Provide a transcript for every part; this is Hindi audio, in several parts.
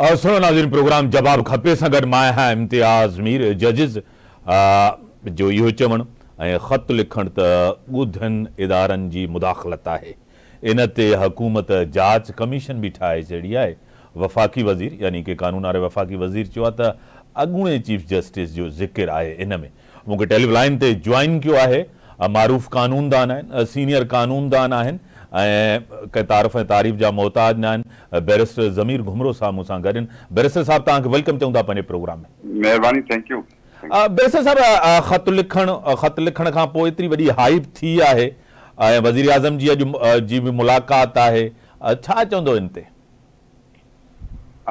और सुनो नाज़रीन, प्रोग्राम जवाब खपे सां गॾु माँ आहियाँ इम्तियाज़ मीर, जजिज़ जो इहो चवणु ख़त लिखणु त ॻुधनि इदारनि जी मुदाख़लत आहे। इन हुकूमत जाँच कमीशन बि ठाहे छॾी आहे। वफ़ाक़ी वज़ीर, यानी कि कानून वारे वफ़ाक़ी वज़ीर चयो आहे त चीफ जस्टिस जो ज़िक्र आहे इन में। मूंखे टेलीलाइन ते जॉइन कयो आहे। मारूफ़ कानूनदान सीनियर कानूनदान आहिनि। ऐं कंहिं तारीफ़ ऐं तारीफ़ जा मोहताज न आहिनि बैरिस्टर ज़मीर घुमरो साहब मूं सां गॾु आहिनि। बैरिस्टर साहिबु तव्हांखे वेलकम चऊं था पंहिंजे प्रोग्राम में। महिरबानी थैंक यू। बैरिस्टर साहिबु ख़त लिखणु ख़त लिखण खां पोइ एतिरी वॾी हाइप थी आहे। ऐं वज़ीर आज़म जी अॼु जी बि मुलाक़ात आहे। छा चवंदो ते?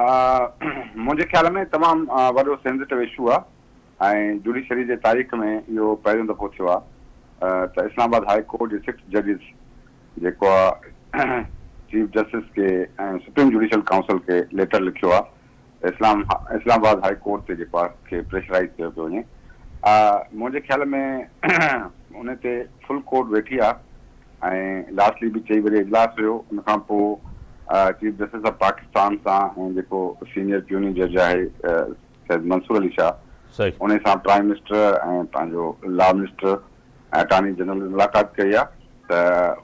मुंहिंजे ख़्याल में तमामु वॾो सेंसिटिव इशू आहे। ऐं जुडिशरी जे तारीख़ में इहो पहिरियों दफ़ो थियो आहे। त इस्लामाबाद हाई कोर्ट जे सिक्स जजिस जेको आहे चीफ जस्टिस के ऐं सुप्रीम जुडिशल काउंसिल खे लेटर लिखियो आहे इस्लाम इस्लामाबाद हाई कोर्ट ते जेको आहे खे प्रेशराइज़ कयो पियो वञे। मुंहिंजे ख़्याल में उन ते फुल कोर्ट वेठी आहे ऐं लास्टली बि चई बजे इजलास हुयो उन खां पोइ चीफ जस्टिस ऑफ़ पाकिस्तान सां ऐं जेको सीनियर प्यूनी जज आहे मंसूर अली शाह उन सां प्राइम मिनिस्टर ऐं पंहिंजो लॉ मिनिस्टर ऐं अटॉर्नी जनरल मुलाक़ात कई आहे त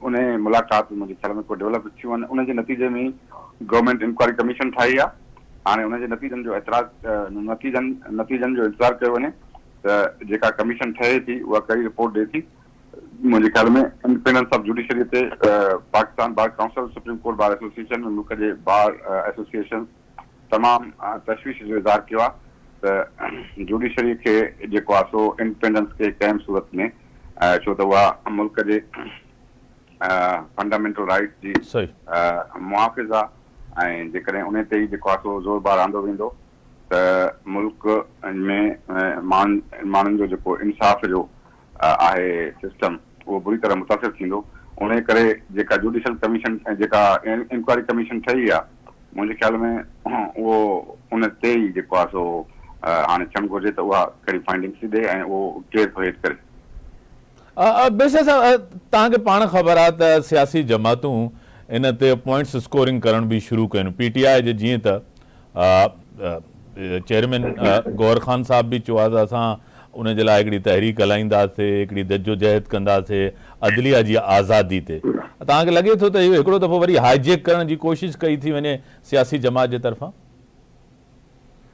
उन मुलाक़ात मुंहिंजे ख़्याल में को डेवलप थियूं आहिनि नतीजे में गवर्नमेंट इंक्वायरी कमीशन ठाही आहे। हाणे उनजे नतीजनि जो एतिराज़ नतीजनि नतीजनि जो इंतज़ारु कयो वञे, त कमीशन ठहे थी, उहा कहिड़ी रिपोर्ट ॾिए थी। मुंहिंजे ख़्याल में इंडिपेंडेंस ऑफ़ जुडिशरी ते Pakistan bar council supreme court bar association मुल्क जे बार एसोसिएशन तमामु तशवीश जो इज़हार कयो जुडिशरी खे जेको सो इंडिपेंडेंस खे कंहिं सूरत में छो त उहा मुल्क जे फंडामेंटल राइट जी मुआफ़िज़ ऐं जेकॾहिं उन ते ई जेको आहे सो ज़ोर आंदो वेंदो त मुल्क में माण्हुनि जो जेको इंसाफ़ जो आहे सिस्टम उहो बुरी तरह मुतासिर थींदो। उन करे जेका जुडिशल कमीशन जेका इंक्वायरी कमीशन ठही आहे मुंहिंजे ख़्याल में उहो उन ते ई जेको आहे सो हाणे थियणु घुरिजे त उहा कहिड़ी फाइंडिंग्स ॾे ऐं उहो केरु हेठि करे। साहिबु तव्हांखे पाण ख़बर आहे त सियासी जमातूं, इन पॉइंट्स स्कोरिंग करण बि शुरू कयूं पी टी आई त चेयरमैन गौर ख़ान साहिब बि चयो आहे त असां तहरीक हलाईंदासीं, हिकिड़ी जदोजहद कंदासीं, अदलिया जी आज़ादी ते। तव्हांखे लॻे थो त दफ़ो वरी हाइजेक करण जी कोशिशि कई थी वञे सियासी जमात जे तरफ़ां?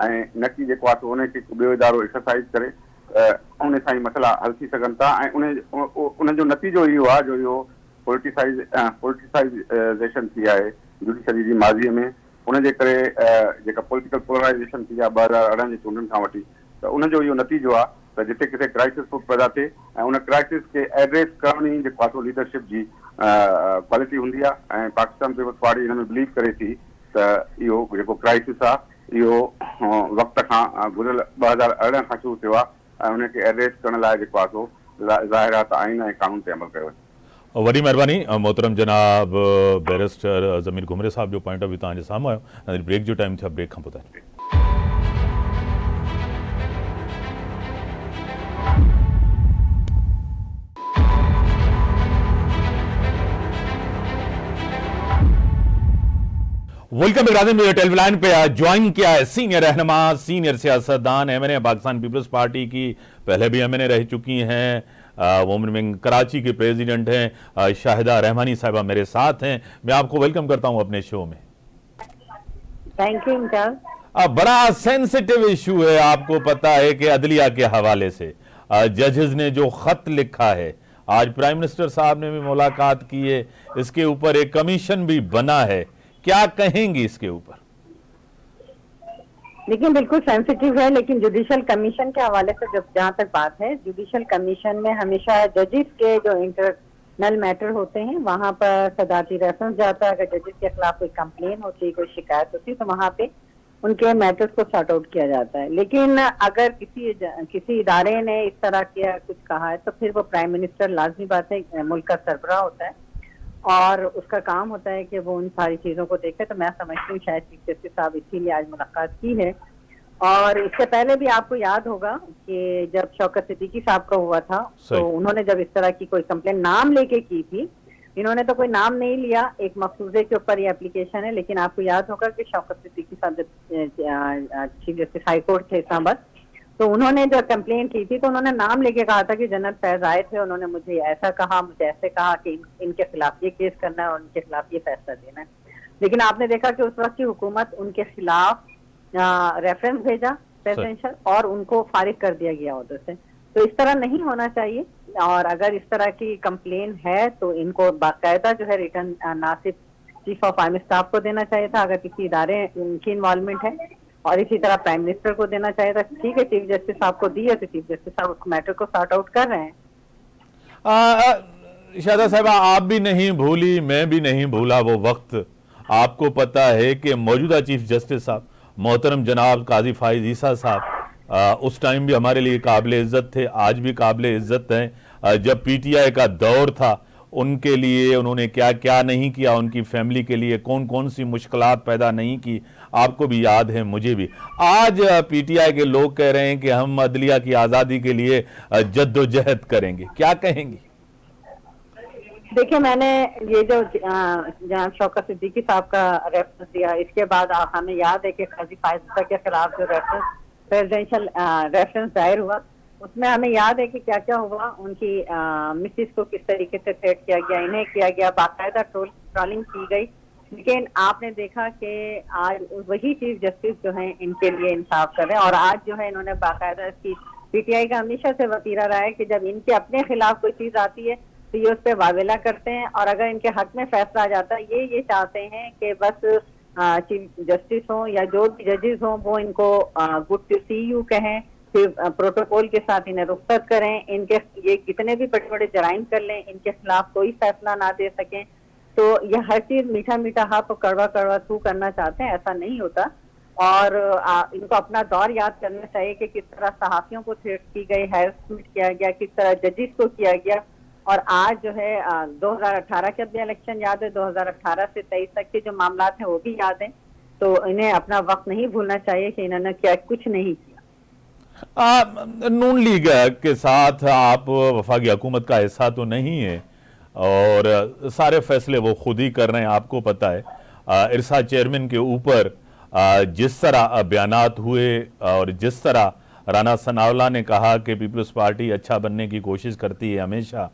ऐं न की जेको आहे उनखे ॿियो इदारो एक्सरसाइज़ करे उन सां ई हल थी सघनि था। उन नतीजो इहो आहे, जो इहो पोलिटिसाइज़ पोलिटिसाइज़ेशन थी आहे जुडिशरी जी माज़ीअ में। उनजे करे जेका पोलिटिकल पोलराइज़ेशन थी आहे ॿ हज़ार अरिड़हं जी चूंडनि खां वठी। त उनजो नतीजो आहे त जिते किथे क्राइसिस पैदा ऐं उन क्राइसिस खे एड्रेस करण ई जेको लीडरशिप जी क्वालिटी हूंदी पाकिस्तान पीपल्स पार्टी हिन में बिलीव करे थी त इहो क्राइसिस आहे इहो वक़्त खां गुज़िरियल ॿ हज़ार अरिड़हं खां शुरू थियो आहे ऐं हुनखे एड्रेस करण लाइ जेको आहे सो ज़ाहिरात ऐं कानून ते अमल कयो वञे। वॾी महिरबानी मोहतरम जनाब बैरिस्टर ज़मीर घुमरे साहिब जो पॉइंट ऑफ़ व्यू तव्हांजे साम्हूं आयो ब्रेक जो टाइम थियो ब्रेक खां पोइ वेलकम इब्राहिम टेलीलाइन पे ज्वाइन किया है सीनियर रहनमा सीनियर सियासतदान M N A Pakistan peoples party की पहले भी एम एन ए रह चुकी हैं वोमन विंग कराची के प्रेसिडेंट हैं शाहिदा रहमानी साहबा मेरे साथ हैं मैं आपको वेलकम करता हूँ अपने शो में। थैंक यू बड़ा सेंसिटिव इशू है आपको पता है कि अदलिया के हवाले से जजेस ने जो खत लिखा है आज प्राइम मिनिस्टर साहब ने भी मुलाकात की है इसके ऊपर एक कमीशन भी बना है क्या कहेंगी इसके ऊपर? लेकिन बिल्कुल सेंसिटिव है, लेकिन जुडिशियल कमीशन के हवाले से जब जहाँ तक बात है जुडिशियल कमीशन में हमेशा जजेस के जो इंटरनल मैटर होते हैं, वहाँ पर सदाती रेफरेंस जाता है। अगर जजेस के खिलाफ कोई कंप्लेन होती है कोई शिकायत होती है तो वहाँ पे उनके मैटर्स को सॉर्ट आउट किया जाता है। लेकिन अगर किसी किसी इदारे ने इस तरह किया, कुछ कहा है तो फिर वो प्राइम मिनिस्टर लाजमी बात है, मुल्क का सरबरा होता है। और उसका काम होता है कि वो उन सारी चीज़ों को देखे तो मैं समझती हूँ शायद चीफ जस्टिस साहब इसीलिए आज मुलाकात की है। और इससे पहले भी आपको याद होगा कि जब शौकत सिद्दीकी साहब का हुआ था तो उन्होंने जब इस तरह की कोई कंप्लेन नाम लेके की थी इन्होंने तो कोई नाम नहीं लिया एक मकसूजे के ऊपर ये एप्लीकेशन है लेकिन आपको याद होगा कि शौकत सिद्दीकी साहब जब चीफ जस्टिस हाईकोर्ट थे इस्लामाबाद तो उन्होंने जब कंप्लेन की थी तो उन्होंने नाम लेके कहा था कि जनरल फैज आए थे उन्होंने मुझे ऐसा कहा मुझे ऐसे कहा कि इन, इनके खिलाफ ये केस करना है और उनके खिलाफ ये फैसला देना है। लेकिन आपने देखा कि उस वक्त की हुकूमत उनके खिलाफ रेफरेंस भेजा प्रेसिडेंशियल और उनको फारिग कर दिया गया उधर से। तो इस तरह नहीं होना चाहिए और अगर इस तरह की कंप्लेन है तो इनको बाकायदा जो है रिटर्न ना सिर्फ़ चीफ ऑफ़ आर्मी स्टाफ को देना चाहिए था। अगर किसी इदारे उनकी इन्वॉल्वमेंट है और इसी तरह प्राइम मिनिस्टर को देना चाहिए था ठीक है चीफ जस्टिस साहब को दी है तो चीफ जस्टिस साहब उस मैटर को सॉर्ट आउट कर रहे हैं। शादा साहबा, आप भी नहीं भूली, मैं भी नहीं भूला वो वक्त। आपको पता है कि मौजूदा चीफ जस्टिस साहब, मोहतरम जनाब काजी फाइज ईसा साहब उस टाइम भी हमारे लिए काबिल इज़्ज़त थे, आज भी काबिल इज़्ज़त हैं। जब पीटीआई का दौर था, उनके लिए उन्होंने क्या क्या नहीं किया, उनकी फैमिली के लिए कौन कौन सी मुश्किल पैदा नहीं की आपको भी याद है, मुझे भी। आज पीटीआई के लोग कह रहे हैं कि हम अदलिया की आज़ादी के लिए जद्दोजहद करेंगे। क्या कहेंगे? देखिए, मैंने ये जो जहाँ शौकत सिद्दीकी साहब का रेफरेंस दिया, इसके बाद हमें याद है कि काजी फ़ायदा के खिलाफ जो रेफरेंस प्रेजिडेंशियल रेफरेंस दायर हुआ, उसमें हमें याद है कि क्या क्या हुआ, उनकी मिसिस को किस तरीके से थ्रेट किया गया, इन्हें किया गया बाकायदा ट्रोल ट्रॉलिंग की गई। लेकिन आपने देखा कि आज वही चीफ जस्टिस जो है, इनके लिए इंसाफ कर रहे हैं। और आज जो है, इन्होंने बाकायदा इसकी पीटीआई का हमेशा से वतीरा रहा है कि जब इनके अपने खिलाफ कोई चीज़ आती है तो ये उस पर वावेला करते हैं। और अगर इनके हक में फैसला आ जाता है, ये ये चाहते हैं कि बस चीफ जस्टिस हो या जो भी जजेस हों, वो इनको गुड टू सी यू कहें, फिर प्रोटोकॉल के साथ इन्हें रुख्सत करें, इनके ये कितने भी बड़े बड़े जराइम कर लें, इनके खिलाफ कोई फैसला ना दे सकें। तो ये हर चीज़ मीठा मीठा हाथ और कड़वा कड़वा थू करना चाहते हैं ऐसा नहीं होता। और आ, इनको अपना दौर याद करना चाहिए कि किस तरह सहाफियों को थ्रेट की गई हैरसमेंट किया गया किस तरह जजिस को किया गया। और आज जो है हज़ार अठारह के भी इलेक्शन याद है 2018 से तेईस तक के जो मामला हैं वो भी याद हैं। तो इन्हें अपना वक्त नहीं भूलना चाहिए कि इन्होंने क्या कुछ नहीं किया। नून लीग के साथ आप वफाकी हुकूमत का हिस्सा तो नहीं है। और सारे फैसले वो खुद ही कर रहे हैं आपको पता है। इरसा चेयरमैन के ऊपर जिस तरह बयान हुए और जिस तरह राना सनावला ने कहा कि पीपल्स पार्टी अच्छा बनने की कोशिश करती है हमेशा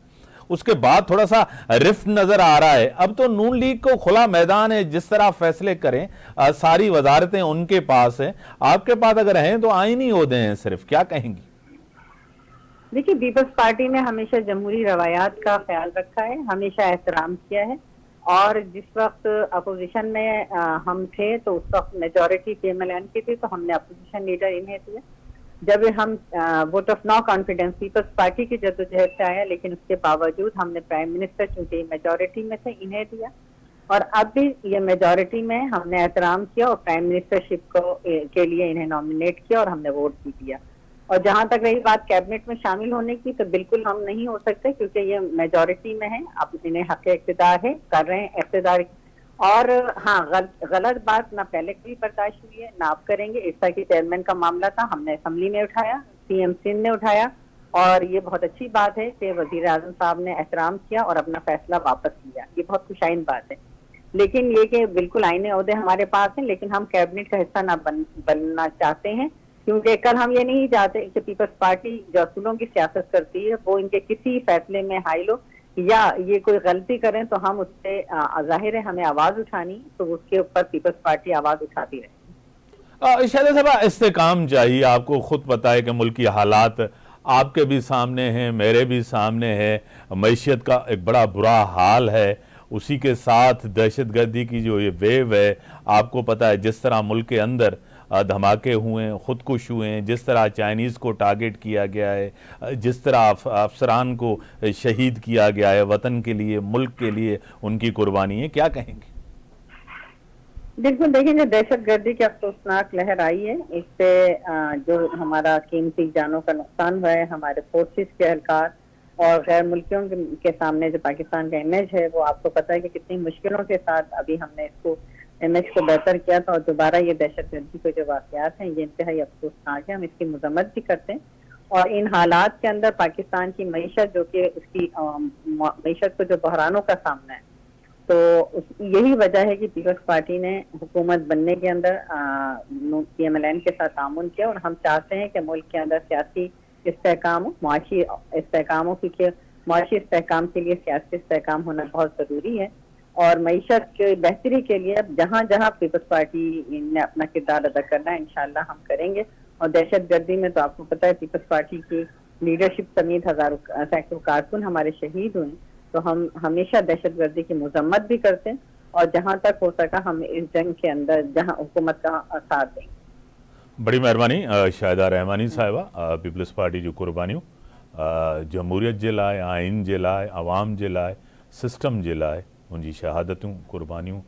उसके बाद थोड़ा सा रिफ्ट नज़र आ रहा है। अब तो नून लीग को खुला मैदान है जिस तरह फैसले करें आ, सारी वजारतें उनके पास हैं। आपके पास अगर हैं तो आईनी होते हैं सिर्फ़ क्या कहेंगी? देखिए पीपल्स पार्टी ने हमेशा जमहूरी रवायात का ख्याल रखा है हमेशा एहतराम किया है। और जिस वक्त अपोजिशन में आ, हम थे तो उस वक्त मेजोरिटी पीएमएलएन की थी तो हमने अपोजिशन लीडर इन्हें दिया। जब हम vote of no confidence peoples party की जद्दोजहद से आया लेकिन उसके बावजूद हमने प्राइम मिनिस्टर चूँकि मेजोरिटी में थे इन्हें दिया। और अब भी ये मेजोरिटी में हमने एहतराम किया और प्राइम मिनिस्टरशिप को के लिए इन्हें नॉमिनेट किया और हमने वोट भी दिया और जहाँ तक रही बात कैबिनेट में शामिल होने की तो बिल्कुल हम नहीं हो सकते क्योंकि ये मेजोरिटी में है। आप इन्हें हक इकतदार है कर रहे हैं इकतदार। और हाँ गल, गलत बात ना पहले की बर्दाश्त हुई है ना आप करेंगे। ईसा की चेयरमैन का मामला था हमने असम्बली में उठाया सीएम सिंध ने उठाया। और ये बहुत अच्छी बात है कि वज़ीर आज़म साहब ने एहतराम किया और अपना फैसला वापस लिया। ये बहुत खुशाइन बात है। लेकिन ये कि बिल्कुल आईने अहदे हमारे पास हैं लेकिन हम कैबिनेट का हिस्सा ना बन बनना चाहते हैं। क्योंकि कल हम ये नहीं चाहते कि पीपल्स पार्टी जो असूलों की सियासत करती है, वो इनके किसी फैसले में हाई लो या ये कोई गलती करें तो हम उससे ज़ाहिर है हमें आवाज़ उठानी तो उसके ऊपर पीपल्स पार्टी आवाज़ उठाती रहे। शायद साहब इस्तेकाम चाहिए, आपको खुद पता है कि मुल्क की हालात आपके भी सामने हैं, मेरे भी सामने है, मीशत का एक बड़ा बुरा हाल है, उसी के साथ दहशत गर्दी की जो ये वेव है, आपको पता है जिस तरह मुल्क के अंदर धमाके हुए हैं खुदकुश हुए हैं जिस तरह चाइनीज़ को टारगेट किया गया है जिस तरह अफसरान को शहीद किया गया है, वतन के लिए, मुल्क के लिए उनकी कुर्बानी है, क्या कहेंगे? बिल्कुल देखेंगे दहशत गर्दी की अफसोसनाक लहर आई है इससे जो हमारा कीमती जानों का नुकसान हुआ है, हमारे फोर्सेस के एहलकार और गैर मुल्कियों के सामने जो पाकिस्तान का इमेज है, वो आपको पता है कि कितनी मुश्किलों के साथ अभी हमने इसको इमेज को बेहतर किया था और दोबारा ये दहशत गर्दी के जो वाकत हैं, ये इंतहाई अफसोसनाक है। हम इसकी मजम्मत भी करते हैं। और इन हालात के अंदर पाकिस्तान की मीशत जो कि उसकी मीशत को जो बहरानों का सामना है तो यही वजह है कि पीपल्स पार्टी ने हुकूमत बनने के अंदर पी एम एल एन के साथ तामुन किया। और हम चाहते हैं कि मुल्क के अंदर सियासी इसकाम हो, मुआशी इसकाम हो क्योंकि मुआशी इसकाम के लिए सियासी इसकाम होना बहुत ज़रूरी है। और मीशत के बेहतरी के लिए अब जहाँ जहाँ पीपल्स पार्टी ने अपना किरदार अदा करना है इनशाला हम करेंगे। और दहशत गर्दी में तो आपको पता है पीपल्स पार्टी की लीडरशिप समेत हज़ारों सैकड़ों कारकुन हमारे शहीद हुए तो हम हमेशा दहशत गर्दी की मजम्मत भी करते हैं और जहाँ तक हो सका हम इस जंग के अंदर जहाँ हुकूमत का साथ देंगे। बड़ी मेहरबानी शाहिदा रहमानी साहिबा पीपल्स पार्टी जो कुर्बानियों जमहूरियत जे आइन जे लाइ आवाम जे लाइ सिस्टम जे लाइ उनजी शहादतूं, क़ुर्बानियूं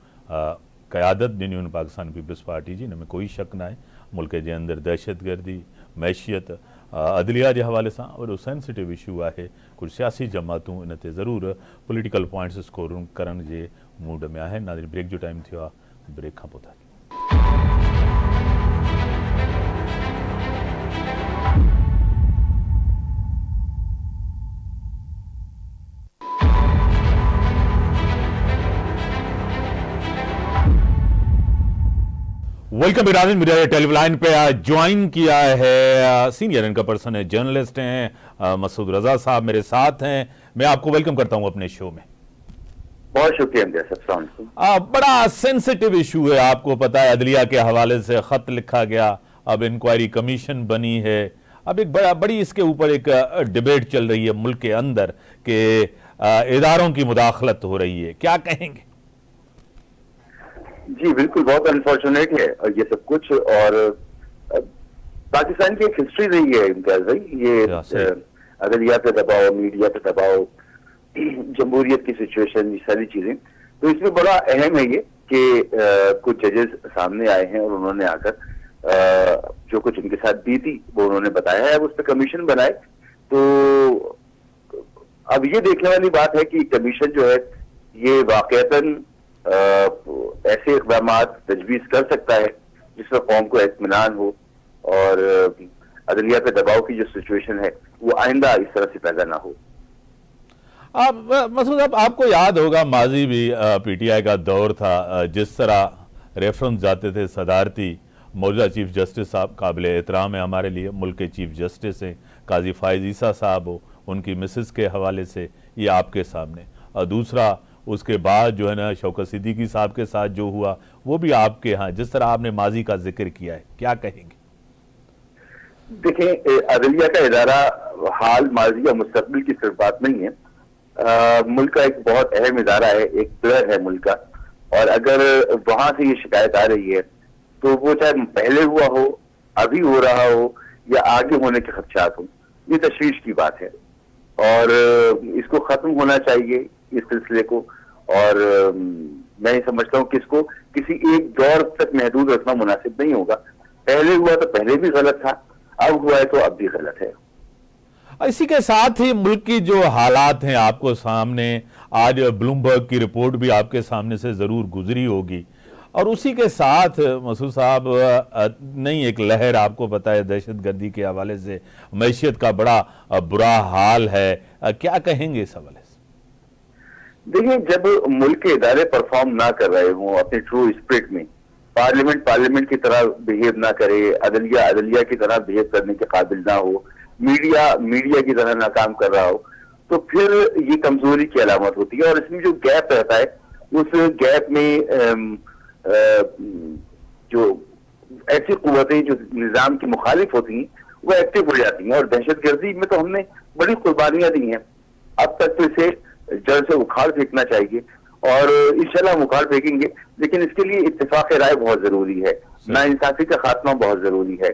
क़यादत ॾिनियूं पाकिस्तान पीपल्स पार्टी की हिन में कोई शक ना मुल्क के अंदर दहशतगर्दी, मैशियत अदलिया के हवाले सां वॾो सेंसिटिव इशू है कुछ सियासी जमातूं इन ज़रूर ज़रूरु पॉलिटिकल पॉइंट्स स्कोर करण मूड में आहिनि। ब्रेक जो टाइम थियो ब्रेक का वेलकम इरादन मीडिया टेलीविलाइन पे ज्वाइन किया है सीनियर इनका पर्सन है जर्नलिस्ट हैं मसूद रजा साहब मेरे साथ हैं। मैं आपको वेलकम करता हूँ अपने शो में। बहुत शुक्रिया बड़ा सेंसिटिव इशू है आपको पता है अदलिया के हवाले से खत लिखा गया अब इंक्वायरी कमीशन बनी है। अब एक बड़ा बड़ी इसके ऊपर एक डिबेट चल रही है मुल्क के अंदर के इदारों की मुदाखलत हो रही है क्या कहेंगे? जी बिल्कुल बहुत अनफॉर्चुनेट है ये सब कुछ और पाकिस्तान की एक हिस्ट्री रही है इम्तियाज़ भाई ये अदलिया पे दबाव मीडिया पे दबाव जमहूरियत की सिचुएशन ये सारी चीज़ें। तो इसमें बड़ा अहम है ये कि कुछ जजेस सामने आए हैं और उन्होंने आकर जो कुछ उनके साथ बीती वो उन्होंने बताया है। अब उस पर कमीशन बनाए। तो अब ये देखने वाली बात है कि कमीशन जो है ये वाकता ऐसे इकदाम तजवीज कर सकता है, जिसमें कौम को इतमान हो और अदलिया पे दबाव की जो सिचुएशन है, वो आइंदा इस तरह से पैदा ना हो। आप मसूद साहब, आपको याद होगा, माजी भी पीटीआई का दौर था जिस तरह रेफरेंस जाते थे सदारती, मौजूदा चीफ जस्टिस साहब काबिल एहतराम है हमारे लिए, मुल्क के चीफ जस्टिस हैं, काजी फायज ईसा साहब हो, उनकी मिसिस के हवाले से ये आपके सामने। और दूसरा उसके बाद जो है ना, शौकत सिद्दीकी साहब के साथ जो हुआ, वो भी आपके यहाँ, जिस तरह आपने माजी का ज़िक्र किया है, क्या कहेंगे? देखें अदलिया का इदारा हाल माजी या मुस्तबिल की सिर्फ़ बात नहीं है। मुल्क का एक बहुत अहम इदारा है, एक पिलर है मुल्क का। और अगर वहाँ से ये शिकायत आ रही है तो वो चाहे पहले हुआ हो, अभी हो रहा हो, या आगे होने के खदशात हो, ये तशवीश की बात है। और इसको खत्म होना चाहिए, इस सिलसिले को। और मैं ये समझता हूँ कि इसको किसी एक दौर तक महदूद रखना मुनासिब नहीं होगा। पहले हुआ तो पहले भी गलत था, अब हुआ है तो अब भी गलत है। इसी के साथ ही मुल्क की जो हालात हैं आपको सामने, आज ब्लूमबर्ग की रिपोर्ट भी आपके सामने से ज़रूर गुजरी होगी। और उसी के साथ, मसूद साहब नहीं, एक लहर आपको पता है दहशत गर्दी के हवाले से, मैशियत का बड़ा बुरा हाल है। क्या कहेंगे इस हवाले देखिए, जब मुल्क के इदारे परफॉर्म ना कर रहे हों, अपने ट्रू स्प्रिट में पार्लियामेंट पार्लियामेंट की तरह बिहेव ना करे, अदलिया अदलिया की तरह बिहेव करने के काबिल ना हो मीडिया मीडिया की तरह ना काम कर रहा हो तो फिर ये कमज़ोरी की अलामत होती है। और इसमें जो गैप रहता है, उस गैप में जो ऐसी कुतें जो निज़ाम की मुखालिफ होती हैं, वो एक्टिव हो जाती हैं। और दहशत गर्दी में तो हमने बड़ी कुर्बानियाँ दी हैं। अब तक तो इसे जड़ से उखाड़ फेंकना चाहिए और इंशाल्लाह हम उखाड़ फेंकेंगे लेकिन इसके लिए इतफाक राय बहुत ज़रूरी है। ना इंसाफी का खात्मा बहुत ज़रूरी है।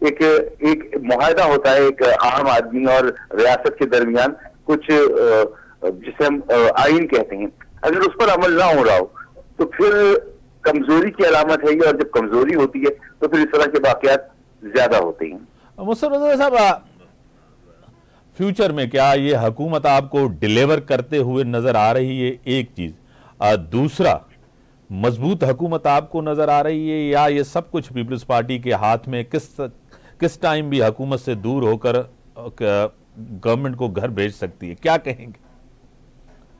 एक एक मुहिदा होता है एक आम आदमी और रियासत के दरमियान कुछ जिसे हम आइन कहते हैं। अगर उस पर अमल ना हो रहा हो तो फिर कमज़ोरी की अलामत है ये और जब कमज़ोरी होती है तो फिर इस तरह के वाकत ज़्यादा होते हैं। मुसर साहब फ्यूचर में क्या ये हकूमत आपको डिलीवर करते हुए नज़र आ रही है? एक चीज़। दूसरा, मज़बूत हुकूमत आपको नज़र आ रही है या ये सब कुछ पीपल्स पार्टी के हाथ में किस किस टाइम भी हकूमत से दूर होकर गवर्नमेंट को घर भेज सकती है? क्या कहेंगे?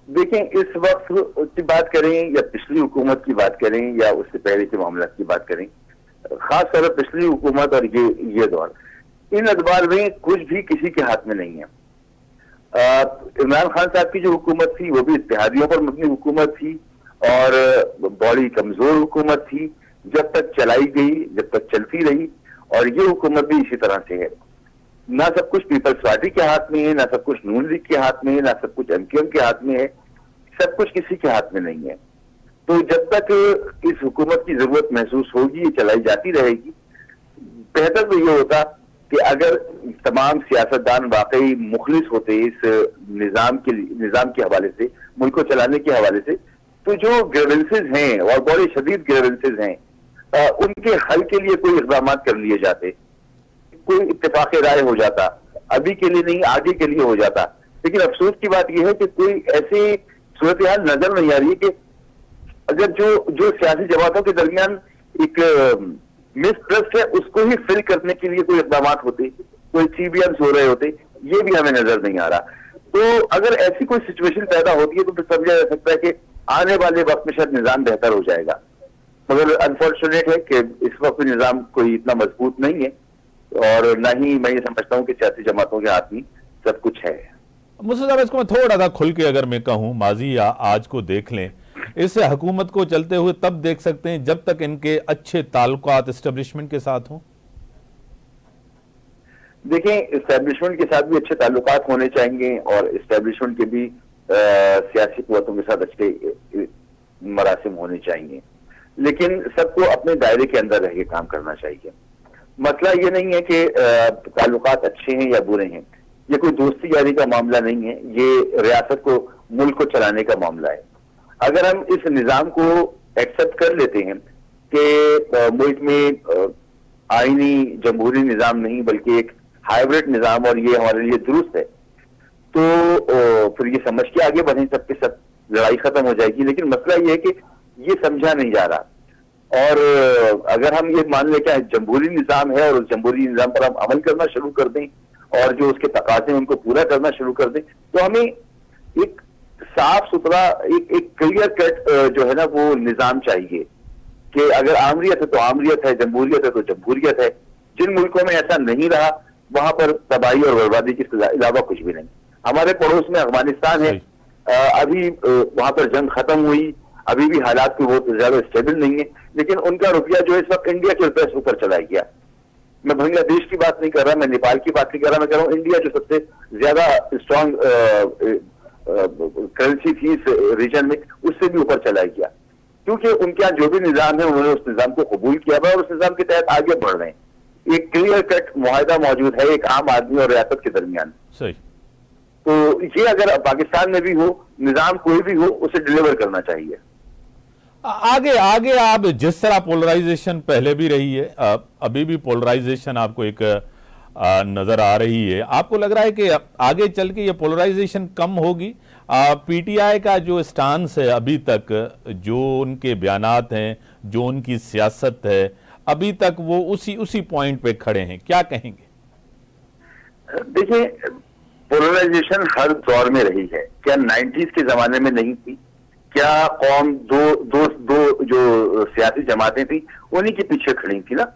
देखें इस वक्त की बात करें या पिछली हुकूमत की बात करें या उससे पहले के मामला की बात करें खास तौर पर पिछली हुकूमत और ये ये दौर। इन अखबार में कुछ भी किसी के हाथ में नहीं है। इमरान खान साहब की जो हुकूमत थी, वो भी इतिहादियों पर मबनी हुकूमत थी और बड़ी कमज़ोर हुकूमत थी। जब तक चलाई गई, जब तक चलती रही और ये हुकूमत भी इसी तरह से है। ना सब कुछ पीपल्स पार्टी के हाथ में है, ना सब कुछ नून लीग के हाथ में है, ना सब कुछ एमकेएम के हाथ में है, सब कुछ किसी के हाथ में नहीं है। तो जब तक इस हुकूमत की ज़रूरत महसूस होगी, ये चलाई जाती रहेगी, बेहतर तो ये होता कि अगर तमाम सियासतदान वाकई मुखलिस होते इस निज़ाम के निज़ाम के हवाले से मुल्क को चलाने के हवाले से तो जो ग्रेवेंसेज हैं और बड़े शदीद ग्रेवेंसेज हैं आ, उनके हल के लिए कोई इकदाम कर लिए जाते कोई इतफाक राय हो जाता अभी के लिए नहीं आगे के लिए हो जाता। लेकिन अफसोस की बात यह है कि कोई ऐसी सूरत हाल नज़र नहीं आ रही है कि अगर जो जो सियासी जमातों के दरमियान एक मिसट्रस्ट है उसको ही फिल करने के लिए कोई इकदाम होते, कोई सीबीएम हो रहे होते, ये भी हमें नज़र नहीं आ रहा। तो अगर ऐसी कोई सिचुएशन पैदा होती है तो फिर समझा जा सकता है कि आने वाले वक्त में शायद निज़ाम बेहतर हो जाएगा। मगर अनफॉर्चुनेट है कि इस वक्त निज़ाम कोई इतना मज़बूत नहीं है, और ना ही मैं ये समझता हूँ कि सियासी जमातों के हाथ में सब कुछ है। मुझसे इसको मैं थोड़ा सा खुल के अगर मैं कहूँ, माजी या आज को देख लें इस हकूमत को चलते हुए तब देख सकते हैं जब तक इनके अच्छे ताल्लुकात इस्टेब्लिशमेंट के साथ हों। देखें इस्टेब्लिशमेंट के साथ भी अच्छे ताल्लुकात होने चाहिए और इस्टेब्लिशमेंट के भी सियासी कुतों के साथ अच्छे मरासिम होने चाहिए। लेकिन सबको अपने दायरे के अंदर रह के काम करना चाहिए। मसला ये नहीं है कि ताल्लुकात अच्छे हैं या बुरे हैं। ये कोई दोस्ती यारी का मामला नहीं है। ये रियासत को, मुल्क को चलाने का मामला है। अगर हम इस निज़ाम को एक्सेप्ट कर लेते हैं कि मुल्क में आईनी जमहूरी निज़ाम नहीं, बल्कि एक हाइब्रिड निज़ाम और ये हमारे लिए दुरुस्त है तो फिर ये समझ के आगे बढ़े, सबके सब लड़ाई खत्म हो जाएगी। लेकिन मसला ये है कि ये समझा नहीं जा रहा। और अगर हम ये मान लें क्या जमहूरी निज़ाम है और उस जमहूरी निज़ाम पर हम अमल करना शुरू कर दें और जो उसके तकाजे हैं उनको पूरा करना शुरू कर दें तो हमें एक साफ़ सुथरा एक एक क्लियर कट जो है ना वो निज़ाम चाहिए कि अगर आमरीत है तो आमरीत है जमहूरियत है तो जमहूरियत है। जिन मुल्कों में ऐसा नहीं रहा वहाँ पर तबाही और बर्बादी के अलावा कुछ भी नहीं। हमारे पड़ोस में अफ़गानिस्तान है अभी वहाँ पर जंग खत्म हुई अभी भी हालात की बहुत ज़्यादा स्टेबल नहीं है लेकिन उनका रुपया जो है इस वक्त इंडिया के रुपये से ऊपर चला गया। मैं बांग्लादेश की बात नहीं कर रहा मैं नेपाल की बात नहीं कर रहा मैं कह रहा हूँ इंडिया जो सबसे ज़्यादा स्ट्रांग करेंसी थी रीजन में उससे भी ऊपर चला गया। क्योंकि उनके यहाँ जो भी निज़ाम है उन्होंने उस निज़ाम को कबूल किया हुआ और उस निज़ाम के तहत आगे बढ़ रहे हैं। एक क्लियर कट माहिदा मौजूद है एक आम आदमी और रियासत के दरमियान। तो ये अगर पाकिस्तान में भी हो निज़ाम कोई भी हो उसे डिलीवर करना चाहिए। आगे आगे आप जिस तरह पोलराइजेशन पहले भी रही है अभी भी पोलराइजेशन आपको एक नज़र आ रही है। आपको लग रहा है कि आगे चल के ये पोलराइजेशन कम होगी? पीटीआई का जो स्टांस है अभी तक, जो उनके बयान हैं, जो उनकी सियासत है, अभी तक वो उसी उसी पॉइंट पे खड़े हैं। क्या कहेंगे? देखिए पोलराइजेशन हर दौर में रही है। क्या नाइन्टीज के जमाने में नहीं थी? क्या कौम दो दो दो जो सियासी जमातें थी, उन्हीं के पीछे खड़ी थी ना?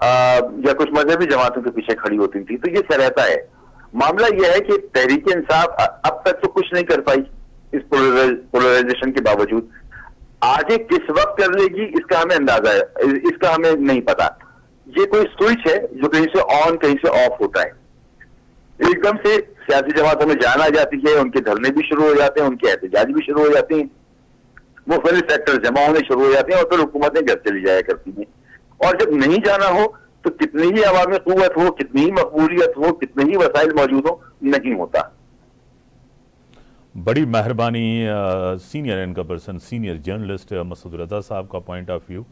या कुछ मजहबी जमातों के पीछे खड़ी होती थी तो ये रहता है। मामला यह है कि तहरीक इंसाफ अब तक तो कुछ नहीं कर पाई इस पोलराइजेशन के बावजूद। आगे किस वक्त कर लेगी, इसका हमें अंदाज़ा है, इसका हमें नहीं पता। ये कोई स्विच है जो कहीं से ऑन, कहीं से ऑफ़ होता है। एकदम से सियासी जमातों में जान आ जाती है, उनके धरने भी शुरू हो जाते हैं, उनके एहतजाज भी शुरू हो जाते हैं। मुख्तलिफ़ सेक्टर जमा होने शुरू हो जाते हैं और फिर हुकूमतें घर चली जाया करती हैं। और जब नहीं जाना हो तो कितनी ही अवामी कुत हो, कितनी ही मकबूलियत हो, कितने ही वसाइल मौजूद हो, नहीं होता। बड़ी मेहरबानी सीनियर इनका person senior journalist Masood Raza साहब का पॉइंट ऑफ़ व्यू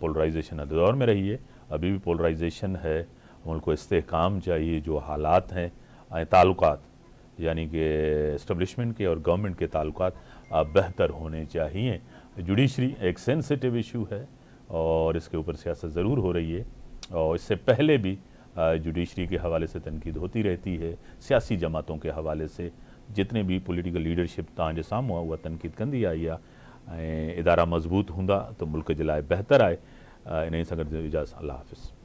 पोलराइजेशन दौर में रही है अभी भी पोलराइजेशन है। मुल्क को इसकाम चाहिए, जो हालात हैं ताल्लुक यानी कि इस्टबलिशमेंट के और गवर्नमेंट के ताल्लुक बेहतर होने चाहिए। जुडिशरी एक सेंसिटिव इशू है। और इसके ऊपर सियासत ज़रूर हो रही है। और इससे पहले भी जुडिशरी के हवाले से तनकीद होती रहती है, सियासी जमातों के हवाले से। जितने भी पोलिटिकल लीडरशिप तव्हांजे आहे उहा तनक़ीद कंदी आई ऐं इदारा मज़बूत हूंदा तो मुल्क जे लाइ बेहतर आए। इन सां गॾु इजाज़त। अलाह हाफ़िज़।